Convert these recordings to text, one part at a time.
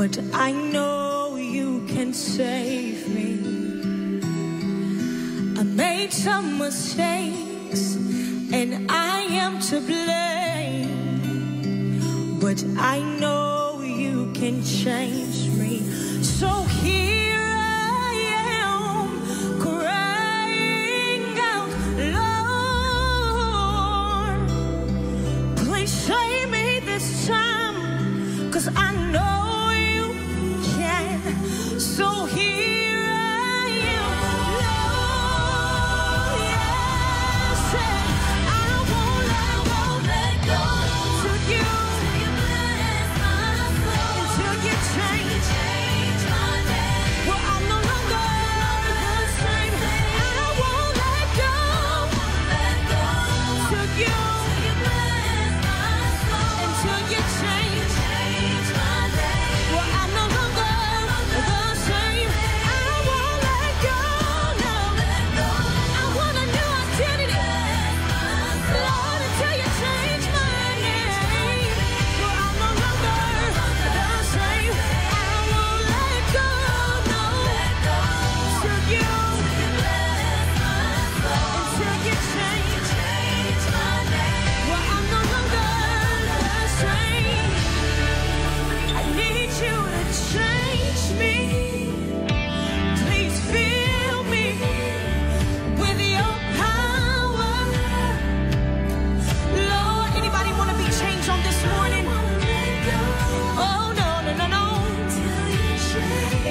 But I know you can save me? I made some mistakes and I am to blame. But I know you can change me. So here.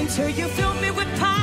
until you fill me with power.